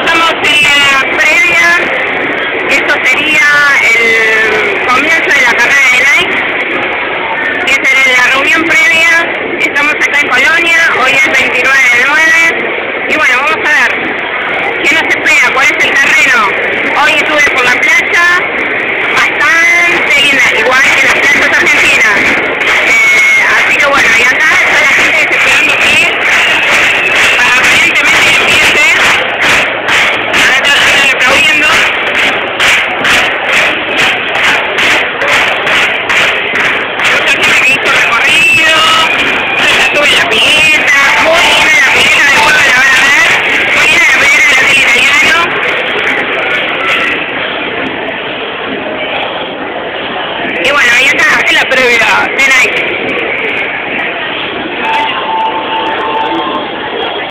estamos en la la previa.